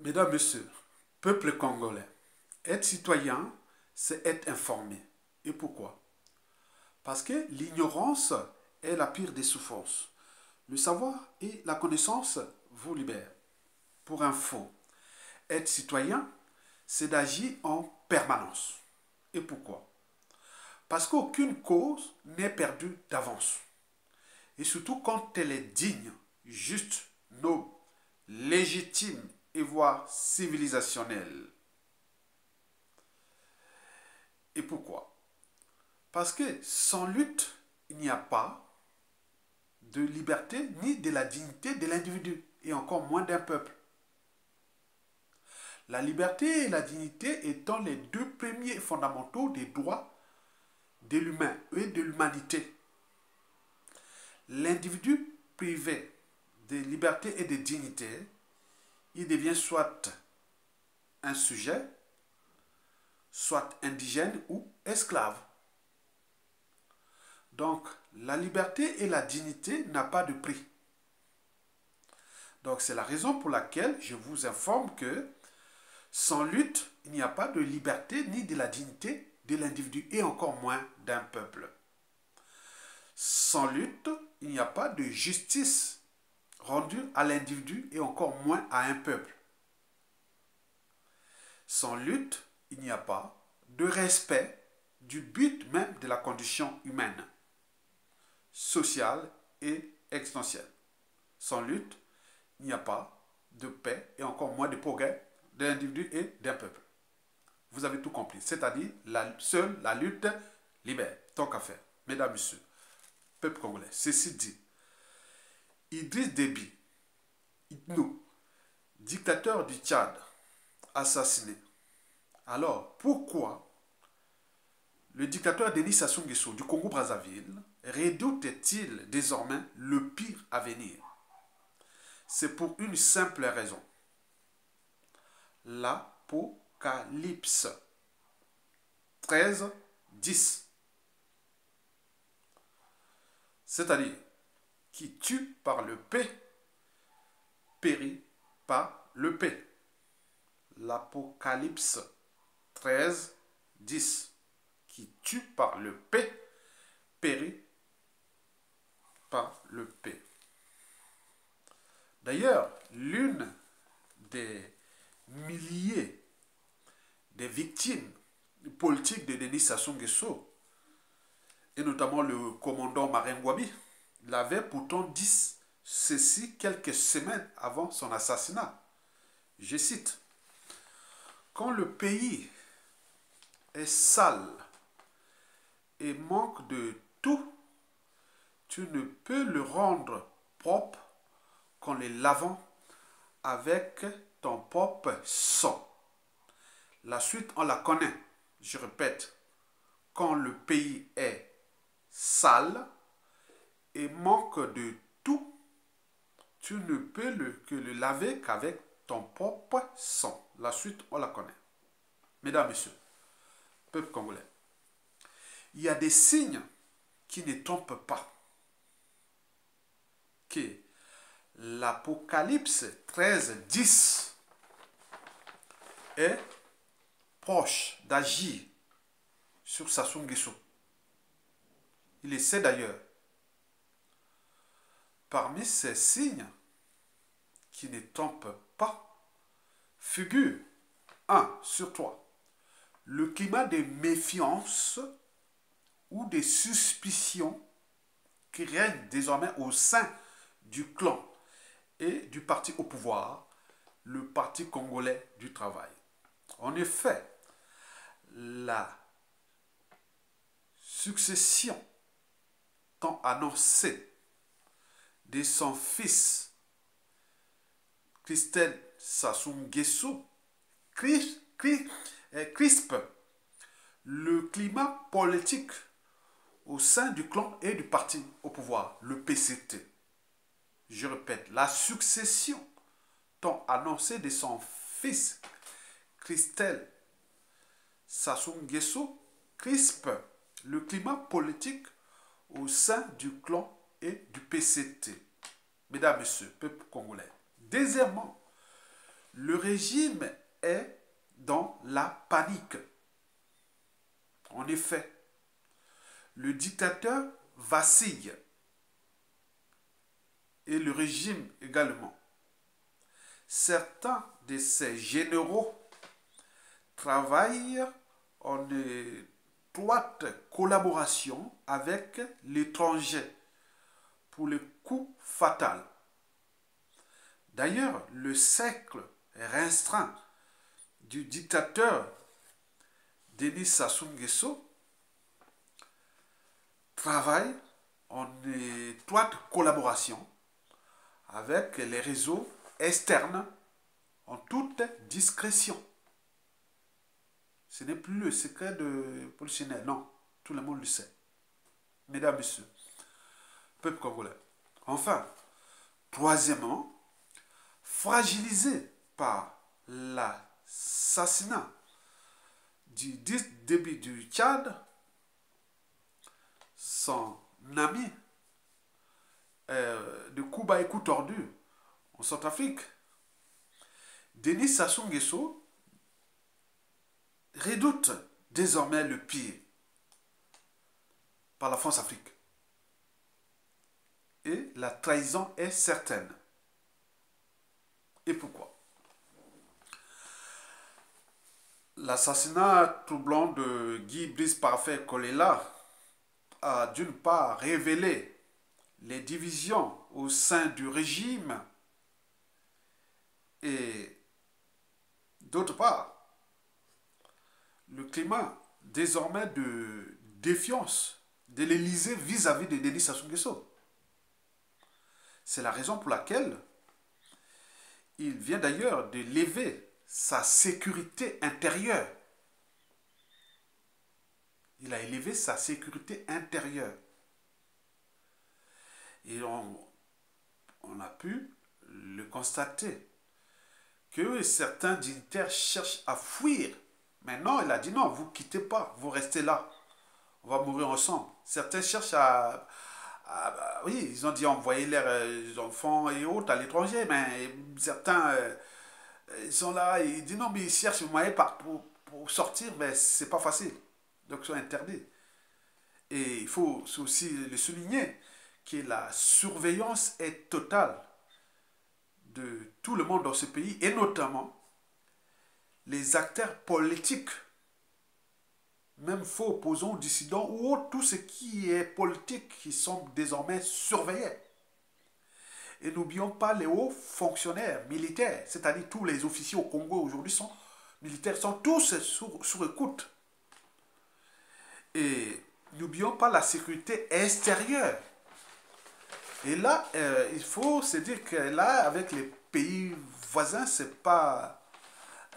Mesdames, Messieurs, peuple congolais, être citoyen, c'est être informé. Et pourquoi? Parce que l'ignorance est la pire des souffrances. Le savoir et la connaissance vous libèrent. Pour info, être citoyen, c'est d'agir en permanence. Et pourquoi? Parce qu'aucune cause n'est perdue d'avance. Et surtout quand elle est digne, juste, noble, légitime et voire civilisationnelle. Et pourquoi? Parce que sans lutte, il n'y a pas de liberté ni de la dignité de l'individu, et encore moins d'un peuple. La liberté et la dignité étant les deux premiers fondamentaux des droits de l'humain et de l'humanité. L'individu privé de liberté et de dignité, il devient soit un sujet, soit indigène ou esclave. Donc, la liberté et la dignité n'ont pas de prix. Donc, c'est la raison pour laquelle je vous informe que sans lutte, il n'y a pas de liberté ni de la dignité de l'individu et encore moins d'un peuple. Sans lutte, il n'y a pas de justice rendue à l'individu et encore moins à un peuple. Sans lutte, il n'y a pas de respect du but même de la condition humaine, sociale et existentielle. Sans lutte, il n'y a pas de paix et encore moins de progrès de l'individu et d'un peuple. Vous avez tout compris. C'est-à-dire, seule la lutte libère. Tant qu'à faire. Mesdames, Messieurs, peuple congolais, ceci dit, Idriss Déby, dictateur du Tchad, assassiné. Alors, pourquoi le dictateur Denis Sassou Nguesso du Congo-Brazzaville redoute-t-il désormais le pire à venir? C'est pour une simple raison l'Apocalypse 13, 10. C'est-à-dire, qui tue par le paix, périt par le paix. L'Apocalypse 13, 10. Qui tue par le paix, périt par le paix. D'ailleurs, l'une des milliers de victimes politiques de Denis Sassou Nguesso, et notamment le commandant Marin Gwabi, l'avait pourtant dit ceci quelques semaines avant son assassinat. Je cite, Quand le pays est sale et manque de tout, tu ne peux le rendre propre qu'en le lavant avec ton propre sang. La suite, on la connaît. Je répète, quand le pays est sale manque de tout, tu ne peux le, que le laver qu'avec ton propre sang. La suite, on la connaît. Mesdames, Messieurs, peuple congolais, il y a des signes qui ne trompent pas. Que l'Apocalypse 13, 10 est proche d'agir sur Sassou Nguesso. Il essaie d'ailleurs. Parmi ces signes qui ne trompent pas, figure un sur toi le climat de méfiance ou de suspicion qui règne désormais au sein du clan et du parti au pouvoir, le Parti congolais du travail. En effet, la succession tant annoncée de son fils Christelle Sassou Nguesso crispe le climat politique au sein du clan et du parti au pouvoir, le PCT. Je répète, la succession tant annoncée de son fils Christelle Sassou Nguesso crispe le climat politique au sein du clan et du PCT. Mesdames, Messieurs, peuple congolais. Deuxièmement, le régime est dans la panique. En effet, le dictateur vacille et le régime également. Certains de ces généraux travaillent en étroite collaboration avec l'étranger pour le coup fatal. D'ailleurs, le siècle restreint du dictateur Denis Sassou Nguesso travaille en étroite collaboration avec les réseaux externes en toute discrétion. Ce n'est plus le secret de Polichinelle, non, tout le monde le sait. Mesdames, Messieurs, peuple congolais. Enfin, troisièmement, fragilisé par l'assassinat du début du Tchad, son ami euh, de Kuba et coup tordu en Centrafrique, Denis Sassou Nguesso redoute désormais le pire par la France-Afrique. La trahison est certaine. Et pourquoi? L'assassinat troublant de Guy Brice Parfait Kolela a d'une part révélé les divisions au sein du régime et d'autre part le climat désormais de défiance de l'Élysée vis-à-vis de Denis Sassou Nguesso. C'est la raison pour laquelle il vient d'ailleurs de lever sa sécurité intérieure. Il a élevé sa sécurité intérieure. Et on, on a pu le constater que certains dignitaires cherchent à fuir. Mais non, il a dit non, vous quittez pas, vous restez là. On va mourir ensemble. Certains cherchent à, oui, ils ont dit envoyer leurs euh, enfants et autres à l'étranger, mais certains, euh, ils sont là, ils disent non, mais ils cherchent un moyen pour, pour sortir, mais c'est pas facile. Donc ils sont interdits. Et il faut aussi le souligner que la surveillance est totale de tout le monde dans ce pays, et notamment les acteurs politiques même faux opposants, dissidents ou autres, tout ce qui est politique qui sont désormais surveillés. Et n'oublions pas les hauts fonctionnaires militaires, c'est-à-dire tous les officiers au Congo aujourd'hui sont militaires, sont tous sous, écoute. Et n'oublions pas la sécurité extérieure. Et là, euh, il faut se dire que là, avec les pays voisins, c'est pas...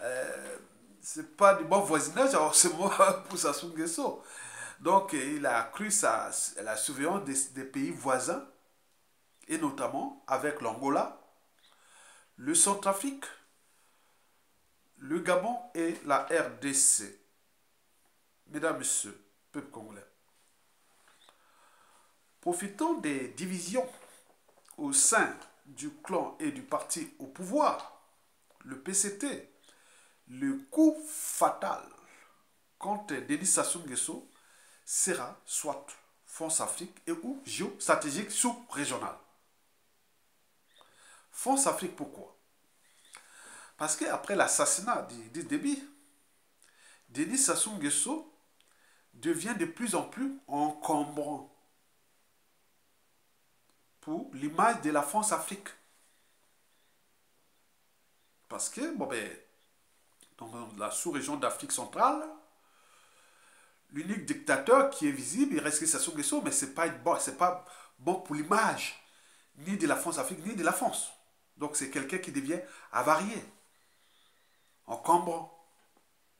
Euh, c'est pas du bon voisinage, c'est moi pour Sassou Nguesso. Donc, il a accru sa, la surveillance des, pays voisins, et notamment avec l'Angola, le Centrafrique, le Gabon et la RDC. Mesdames, Messieurs, peuple congolais, profitons des divisions au sein du clan et du parti au pouvoir, le PCT, le coup fatal contre Denis Sassou Nguesso sera soit France Afrique et ou géostratégique sous-régional. France Afrique, pourquoi? Parce qu'après l'assassinat de Déby, Denis Sassou Nguesso devient de plus en plus encombrant pour l'image de la France-Afrique. Parce que, bon ben, dans la sous-région d'Afrique centrale, l'unique dictateur qui est visible, il reste Sassou Nguesso, mais ce n'est pas, bon, pour l'image, ni de la France-Afrique, ni de la France. Donc c'est quelqu'un qui devient avarié, encombrant.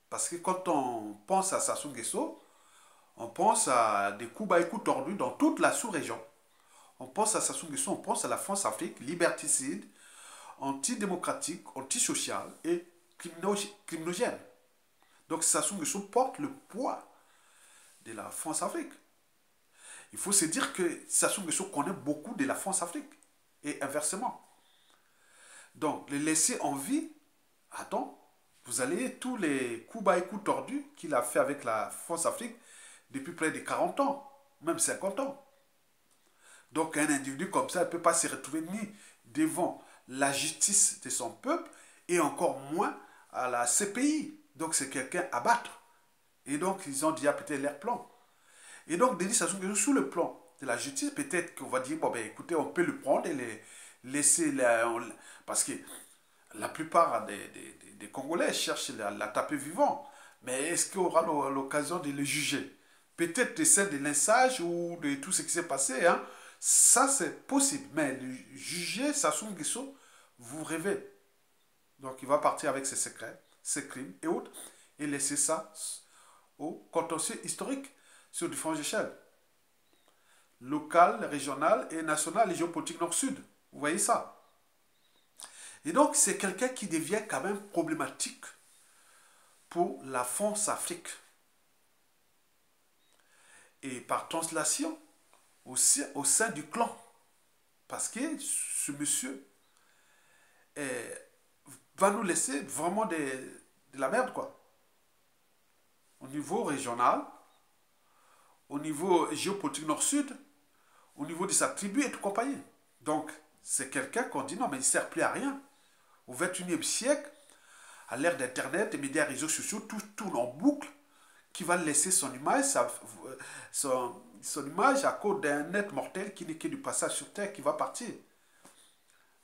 Parce que quand on pense à Sassou Nguesso, on pense à des coups et coups tordus dans toute la sous-région. On pense à Sassou Nguesso, on pense à la France-Afrique, liberticide, antidémocratique, antisocial et criminogène. Donc Sassou porte le poids de la France-Afrique. Il faut se dire que Sassou Nguesso connaît beaucoup de la France-Afrique et inversement. Donc, le laisser en vie vous allez tous les coups bas et coups tordus qu'il a fait avec la France-Afrique depuis près de 40 ans, même 50 ans. Donc un individu comme ça ne peut pas se retrouver ni devant la justice de son peuple et encore moins à la CPI. Donc c'est quelqu'un à battre. Et donc ils ont déjà leur plan. Et donc Denis Sassou Nguesso, sous le plan de la justice, peut-être qu'on va dire, bon ben écoutez, on peut le prendre et les laisser... parce que la plupart des, des, Congolais cherchent la, la taper vivant. Mais est-ce qu'il aura l'occasion de le juger? Peut-être celle de l'insage ou de tout ce qui s'est passé. Hein? Ça, c'est possible. Mais juger Sassou Nguesso, vous rêvez. Donc, il va partir avec ses secrets, ses crimes et autres, et laisser ça au contentieux historique sur différentes échelles. Local, régional et national et géopolitique nord-sud. Vous voyez ça? Et donc, c'est quelqu'un qui devient quand même problématique pour la France-Afrique. Et par translation, aussi au sein du clan. Parce que ce monsieur va nous laisser vraiment de, de la merde, quoi. Au niveau régional, au niveau géopolitique nord-sud, au niveau de sa tribu et tout compagnie. Donc, c'est quelqu'un qu'on dit non, mais il ne sert plus à rien. Au 21e siècle, à l'ère d'Internet, des médias, réseaux sociaux, tout tourne en boucle, qui va laisser son image, son, son image à cause d'un être mortel qui n'est que du passage sur Terre, qui va partir.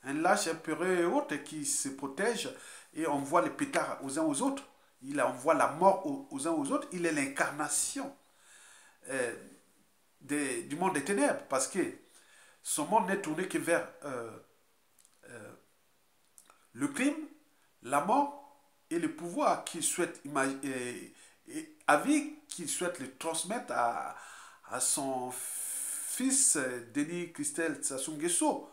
Un lâche, un et autre qui se protège et on voit les pétards aux uns aux autres. Il envoie la mort aux, uns aux autres. Il est l'incarnation euh, du monde des ténèbres parce que son monde n'est tourné que vers euh, euh, le crime, la mort et le pouvoir qu'il souhaite et, et, qu'il souhaite le transmettre à, son fils Denis Christel Sassou Nguesso,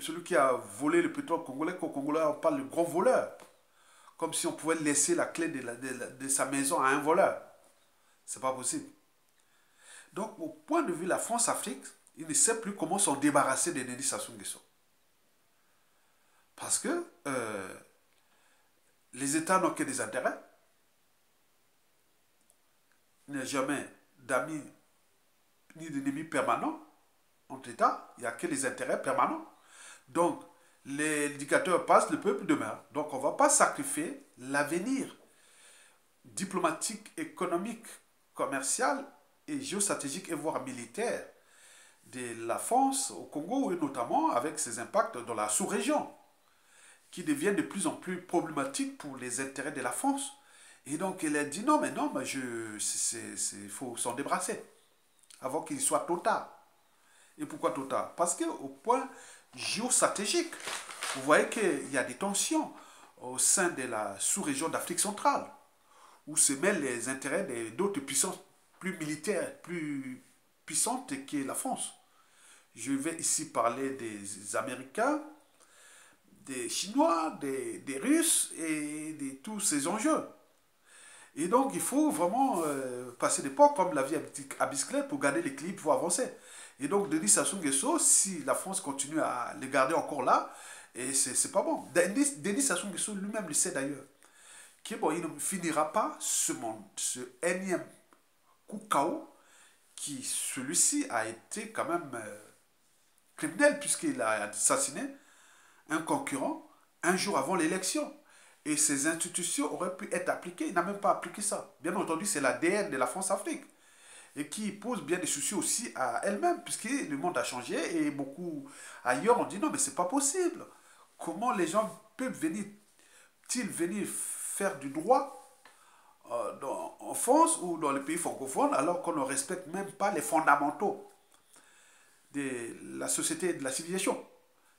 celui qui a volé le pétrole congolais, qu'au Congolais on parle de grand voleur, comme si on pouvait laisser la clé de, de, sa maison à un voleur. C'est pas possible. Donc, au point de vue de la France-Afrique, il ne sait plus comment s'en débarrasser de Denis Sassou. Parce que euh, les États n'ont que des intérêts. Il n'y a jamais d'amis ni d'ennemis permanents entre États. Il n'y a que les intérêts permanents. Donc, l'éducateur passe, le peuple demeure. Donc, on ne va pas sacrifier l'avenir diplomatique, économique, commercial et géostratégique et voire militaire de la France au Congo et notamment avec ses impacts dans la sous-région qui deviennent de plus en plus problématiques pour les intérêts de la France. Et donc elle a dit non, mais non, il faut s'en débarrasser avant qu'il soit trop tard. Et pourquoi trop tard? Parce qu'au point géostratégique, vous voyez qu'il y a des tensions au sein de la sous-région d'Afrique centrale, où se mêlent les intérêts d'autres puissances plus militaires, plus puissantes que la France. Je vais ici parler des Américains, des Chinois, des, des Russes et de tous ces enjeux. Et donc, il faut vraiment euh, passer des pas comme la vie à bicyclette pour garder l'équilibre, pour avancer. Et donc, Denis Sassou Nguesso, si la France continue à les garder encore là, et c'est pas bon. Denis, Denis Sassou Nguesso lui-même le sait d'ailleurs, bon, il ne finira pas ce monde, ce énième coup KO, qui celui-ci a été quand même euh, criminel, puisqu'il a assassiné un concurrent un jour avant l'élection. Et ces institutions auraient pu être appliquées. Il n'a même pas appliqué ça. Bien entendu, c'est l'ADN de la France-Afrique. Et qui pose bien des soucis aussi à elle-même, puisque le monde a changé et beaucoup ailleurs ont dit non, mais c'est pas possible. Comment les gens peuvent venir, ils venir faire du droit euh, en France ou dans les pays francophones alors qu'on ne respecte même pas les fondamentaux de la société et de la civilisation?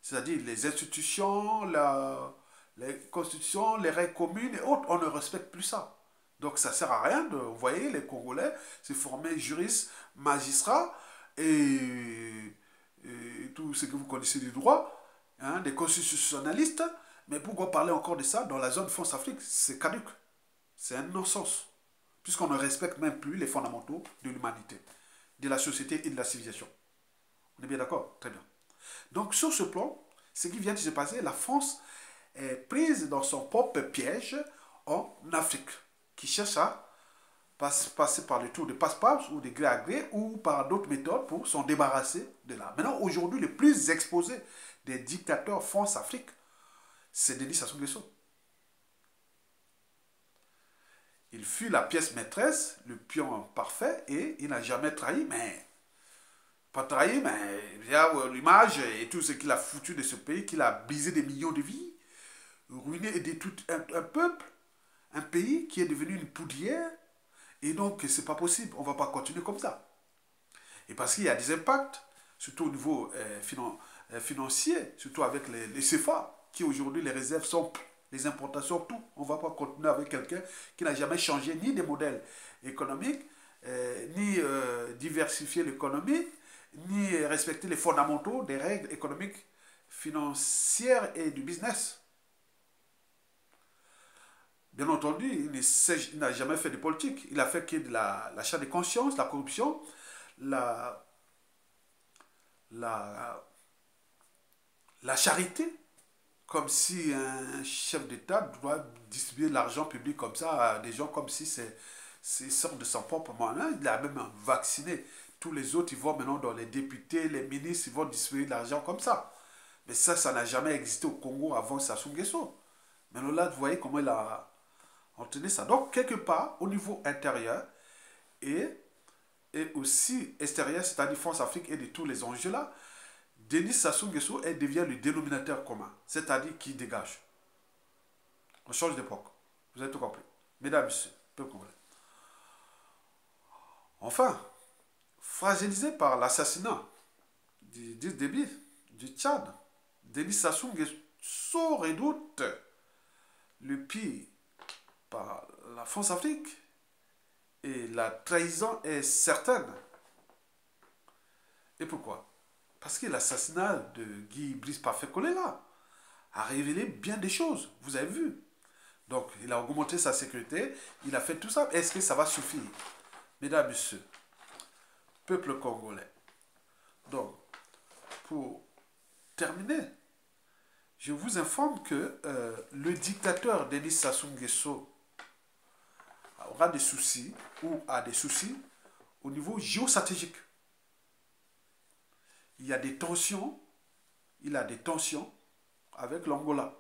C'est-à-dire les institutions, la, les constitutions, les règles communes et autres, on ne respecte plus ça. Donc ça sert à rien de, vous voyez, les Congolais se former juristes, magistrats et, tout ce que vous connaissez du droit, hein, des constitutionnalistes, mais pourquoi parler encore de ça dans la zone France-Afrique C'est caduque. C'est un non-sens. Puisqu'on ne respecte même plus les fondamentaux de l'humanité, de la société et de la civilisation. On est bien d'accord? Très bien. Donc sur ce plan, ce qui vient de se passer, la France est prise dans son propre piège en Afrique, qui cherche à passer par le tour de passe-passe ou de gré à gré ou par d'autres méthodes pour s'en débarrasser de là. Maintenant, aujourd'hui, le plus exposé des dictateurs France-Afrique, c'est Denis Sassou Nguesso. Il fut la pièce maîtresse, le pion parfait, et il n'a jamais trahi, mais pas trahi, mais via l'image et tout ce qu'il a foutu de ce pays, qu'il a brisé des millions de vies, ruiné et détruit un, peuple, un pays qui est devenu une poudrière, et donc c'est pas possible, on va pas continuer comme ça. Et parce qu'il y a des impacts, surtout au niveau euh, euh, financier, surtout avec les, les CFA, qui aujourd'hui les réserves sont les importations, tout. On ne va pas continuer avec quelqu'un qui n'a jamais changé ni des modèles économiques, euh, ni euh, diversifier l'économie, ni respecter les fondamentaux des règles économiques, financières et du business. Bien entendu, il n'a jamais fait de politique. Il a fait que de l'achat de conscience, la corruption, la, la, la charité, comme si un chef d'État doit distribuer l'argent public comme ça à des gens comme si c'est sortent de son propre moyen. Il a même vacciné. Tous les autres, ils vont maintenant dans les députés, les ministres, ils vont distribuer l'argent comme ça. Mais ça, ça n'a jamais existé au Congo avant Sassou Nguesso. Maintenant là, vous voyez comment il a Donc, quelque part, au niveau intérieur et, aussi extérieur, c'est-à-dire France-Afrique et de tous les enjeux là, Denis Sassou Nguesso devient le dénominateur commun, c'est-à-dire qui dégage. On change d'époque. Vous avez tout compris. Mesdames, Messieurs, peu compris. Enfin, fragilisé par l'assassinat du, débit du Tchad, Denis Sassou Nguesso redoute le pire par la France-Afrique et la trahison est certaine. Et pourquoi? Parce que l'assassinat de Guy Brice Parfait là a révélé bien des choses. Vous avez vu? Donc, il a augmenté sa sécurité. Il a fait tout ça. Est-ce que ça va suffire? Mesdames, Messieurs, peuple congolais. Donc, pour terminer, je vous informe que euh, le dictateur Denis Sassou Nguesso aura des soucis ou a des soucis au niveau géostratégique il y a des tensions, il a des tensions avec l'Angola.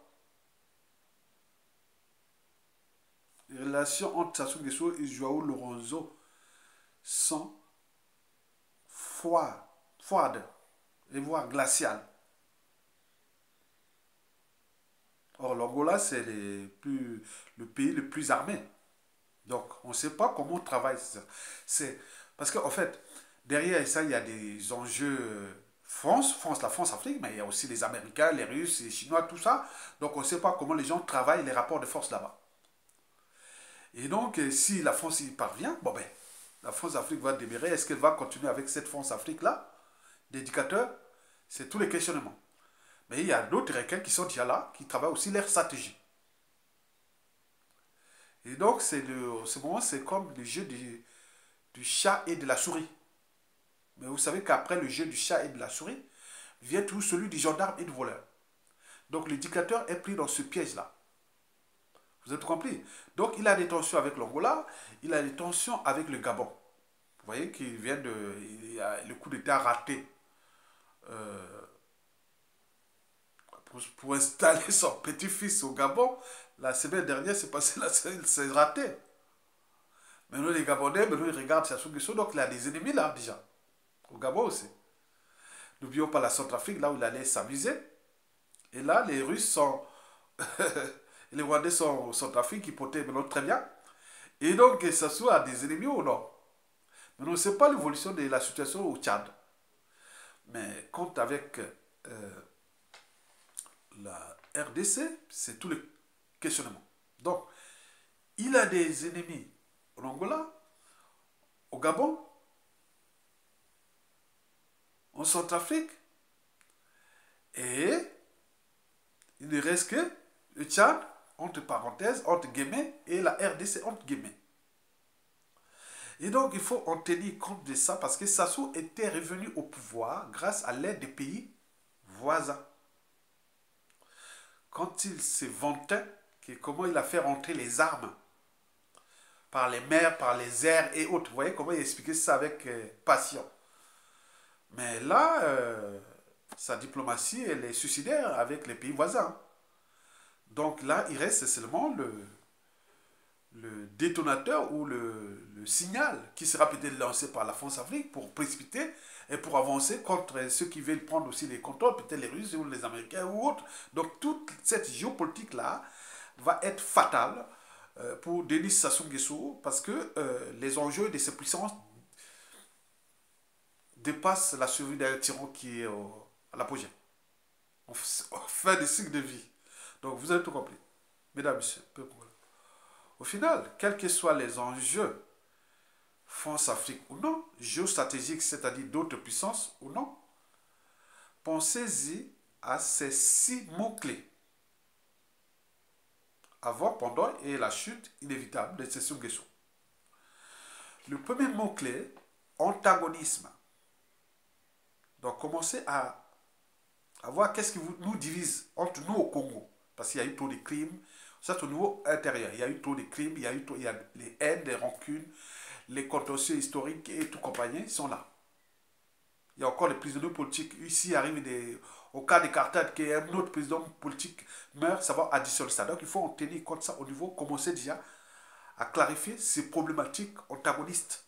Les relations entre Sassou Nguesso et Joao Lorenzo sont froides, et voire glaciales. Or, l'Angola, c'est le pays le plus armé. Donc, on ne sait pas comment on travaille. C'est parce qu'en fait, derrière ça, il y a des enjeux France, France, la France-Afrique, mais il y a aussi les Américains, les Russes, les Chinois, tout ça. Donc on ne sait pas comment les gens travaillent les rapports de force là-bas. Et donc, euh, si la France y parvient, bon ben, la France-Afrique va demeurer. Est-ce qu'elle va continuer avec cette France-Afrique-là D'éducateurs C'est tous les questionnements. Mais il y a d'autres requins qui sont déjà là, qui travaillent aussi leur stratégie. Et donc, c'est ce moment, c'est comme le jeu du, du chat et de la souris. Mais vous savez qu'après le jeu du chat et de la souris, vient tout celui du gendarme et du voleur. Donc le dictateur est pris dans ce piège-là. Vous avez compris? Donc il a des tensions avec l'Angola, il a des tensions avec le Gabon. Vous voyez qu'il vient de... Il a le coup d'État raté. Euh, pour, installer son petit-fils au Gabon, la semaine dernière, c'est passé là, c'est raté. Maintenant, les Gabonais, maintenant, ils regardent Sassou Nguesso, donc il a des ennemis là déjà au Gabon aussi. N'oublions pas la Centrafrique, là où il allait s'amuser. Et là, les Russes sont. les Rwandais sont en Centrafrique, qui portaient maintenant très bien. Et donc, ça soit des ennemis ou non. Mais on ne sait pas l'évolution de la situation au Tchad. Mais compte avec euh, la RDC, c'est tout le questionnement. Donc, il a des ennemis en Angola, au Gabon, en Centrafrique. Et il ne reste que le Tchad, entre parenthèses, entre guillemets, et la RDC, entre guillemets. Et donc, il faut en tenir compte de ça parce que Sassou était revenu au pouvoir grâce à l'aide des pays voisins. quand il se vantait que comment il a fait rentrer les armes par les mers, par les airs et autres. Vous voyez comment il expliquait ça avec euh, passion. Mais là, euh, sa diplomatie, elle est suicidaire avec les pays voisins. Donc là, il reste seulement le, le détonateur ou le, le signal qui sera peut-être lancé par la France-Afrique pour précipiter et pour avancer contre ceux qui veulent prendre aussi les contrôles, peut-être les Russes ou les Américains ou autres. Donc toute cette géopolitique-là va être fatale euh, pour Denis Sassou Nguesso parce que euh, les enjeux de ces puissances dépassent la survie d'un tyran qui est à l'apogée, en fin de cycle de vie. Donc vous avez tout compris. Mesdames, Messieurs, au final, quels que soient les enjeux, France-Afrique ou non, géostratégiques, c'est-à-dire d'autres puissances ou non, pensez-y à ces six mots-clés. Avant, pendant et la chute inévitable de Sassou Nguesso. Le premier mot-clé, antagonisme. Donc, commencez à, voir qu'est-ce qui nous divise entre nous au Congo. Parce qu'il y a eu trop de crimes. C'est au niveau intérieur. Il y a eu trop de crimes, il y a eu il y a les haines, les rancunes, les contentieux historiques et tout compagnie sont là. Il y a encore les prisonniers politiques. Ici, arrive des, au cas des cartels, qu'un autre président politique meurt, ça va additionner ça. Donc, il faut en tenir compte ça au niveau, commencer déjà à clarifier ces problématiques antagonistes.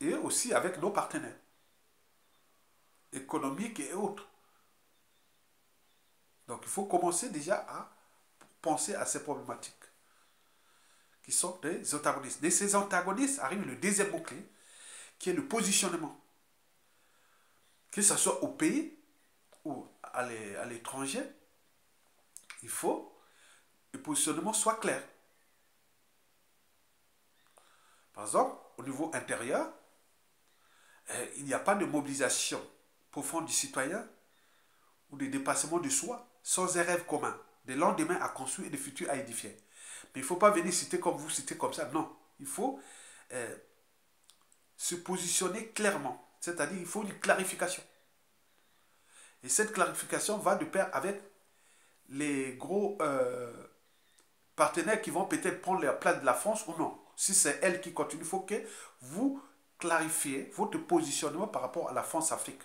Et aussi avec nos partenaires économiques et autres. Donc, il faut commencer déjà à penser à ces problématiques qui sont des antagonistes. De ces antagonistes arrive le deuxième mot-clé, qui est le positionnement. Que ce soit au pays ou à l'étranger, il faut que le positionnement soit clair. Par exemple, au niveau intérieur, eh, il n'y a pas de mobilisation profonde du citoyen ou de dépassement de soi sans un rêve commun, des lendemains à construire et des futurs à édifier. Mais il ne faut pas venir citer comme vous, citer comme ça. Non, il faut euh, se positionner clairement. C'est-à-dire il faut une clarification. Et cette clarification va de pair avec les gros euh, partenaires qui vont peut-être prendre la place de la France ou non. Si c'est elle qui continue, il faut que vous clarifiez votre positionnement par rapport à la France-Afrique.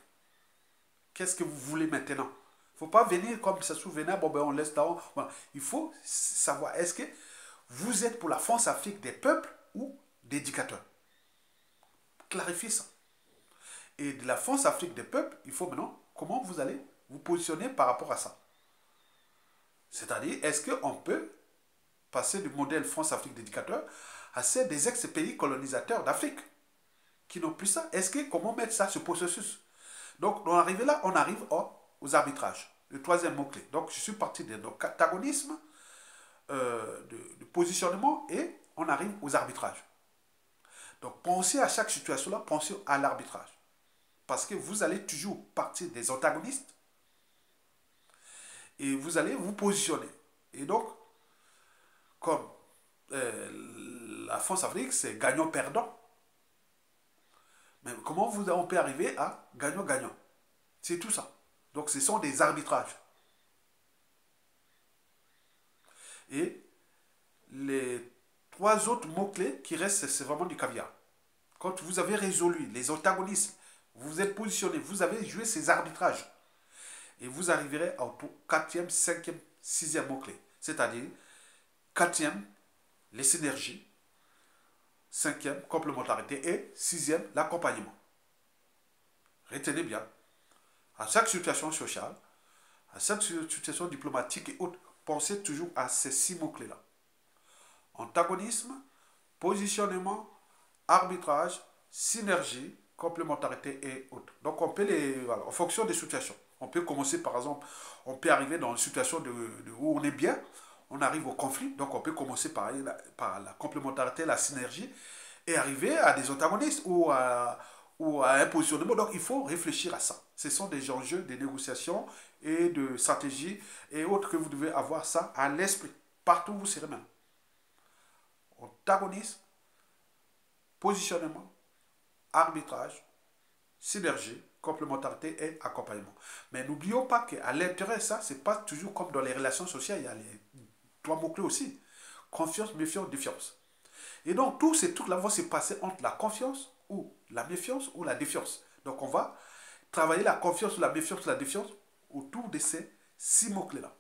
Qu'est-ce que vous voulez maintenant? Il ne faut pas venir comme ça souvenait, bon ben on laisse là. Il faut savoir, est-ce que vous êtes pour la France-Afrique des peuples ou des dictateurs Clarifiez ça. Et de la France-Afrique des peuples, il faut maintenant comment vous allez vous positionner par rapport à ça. C'est-à-dire, est-ce qu'on peut passer du modèle France-Afrique des dictateurs à celle des ex-pays colonisateurs d'Afrique qui n'ont plus ça? Est-ce que comment mettre ça, ce processus? Donc, on arrive là, on arrive aux arbitrages. Le troisième mot-clé. Donc, je suis parti de nos antagonismes euh, de, positionnement et on arrive aux arbitrages. Donc pensez à chaque situation-là, pensez à l'arbitrage. Parce que vous allez toujours partir des antagonistes et vous allez vous positionner. Et donc, comme euh, la France-Afrique, c'est gagnant-perdant. Mais comment vous, on peut arriver à gagnant-gagnant? C'est tout ça. Donc ce sont des arbitrages. Et les trois autres mots-clés qui restent, c'est vraiment du caviar. Quand vous avez résolu les antagonismes, vous vous êtes positionné, vous avez joué ces arbitrages. Et vous arriverez au quatrième, cinquième, sixième mot-clé. C'est-à-dire, quatrième, les synergies. Cinquième, complémentarité. Et sixième, l'accompagnement. Retenez bien, à chaque situation sociale, à chaque situation diplomatique et autres, pensez toujours à ces six mots-clés-là. Antagonisme, positionnement, arbitrage, synergie, complémentarité et autres. Donc on peut les, voilà, en fonction des situations. On peut commencer par exemple, on peut arriver dans une situation de, où on est bien, on arrive au conflit, donc on peut commencer par, par la complémentarité, la synergie, et arriver à des antagonistes ou à, ou à un positionnement. Donc il faut réfléchir à ça. Ce sont des enjeux, des négociations et de stratégie et autres que vous devez avoir ça à l'esprit, partout où vous serez même. Antagonisme, positionnement, arbitrage, synergie, complémentarité et accompagnement. Mais n'oublions pas qu'à l'intérieur, ça, c'est pas toujours comme dans les relations sociales, il y a les trois mots-clés aussi. Confiance, méfiance, défiance. Et donc, tous ces trucs-là vont se passer entre la confiance ou la méfiance ou la défiance. Donc, on va travailler la confiance ou la méfiance ou la défiance autour de ces six mots-clés-là.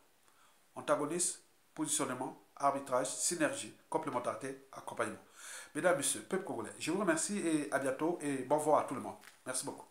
Antagonisme, positionnement, arbitrage, synergie, complémentarité, accompagnement. Mesdames, Messieurs, peuple congolais, je vous remercie et à bientôt et bon vent à tout le monde. Merci beaucoup.